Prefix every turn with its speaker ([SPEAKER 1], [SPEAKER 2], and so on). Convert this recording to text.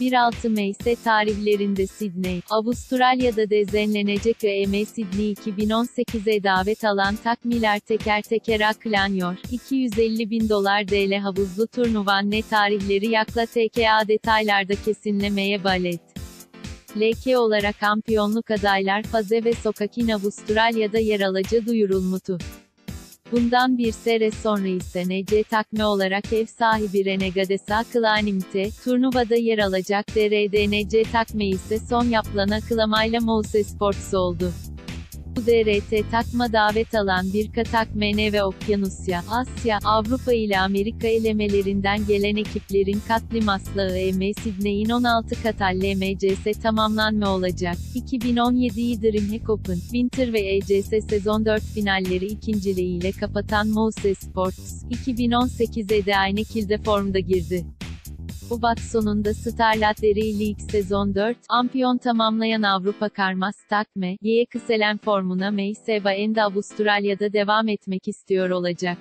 [SPEAKER 1] 1-6 Mayıs tarihlerinde Sydney, Avustralya'da düzenlenecek EM Sydney 2018'e davet alan takmiler teker teker aklanıyor. 250 bin dolar DL havuzlu turnuvan ne tarihleri yakla TKA detaylarda kesinlemeye balet. LK olarak şampiyonluk adaylar Faze ve Sokakin Avustralya'da yer alacağı duyurulmuştu. Bundan bir sene sonra ise NC takme olarak ev sahibi Renegadesa Klanimte, turnuvada yer alacak DRDNC takme ise son yapılan akılamayla Mouse Sports oldu. Bu DRT takma davet alan bir takmene ve Okyanusya, Asya, Avrupa ile Amerika elemelerinden gelen ekiplerin katlimaslağı EM Sydney'in 16 Katal MCS tamamlanma olacak. 2017 Dreamhack Open, Winter ve ECS sezon 4 finalleri ikinciliğiyle kapatan Mouse Sports, 2018'e de aynı kilde formda girdi. Ubat sonunda Starlat Deri League sezon 4, ampiyon tamamlayan Avrupa Karmas Takme, Y kıselen formuna Meyseba End Avustralya'da devam etmek istiyor olacak.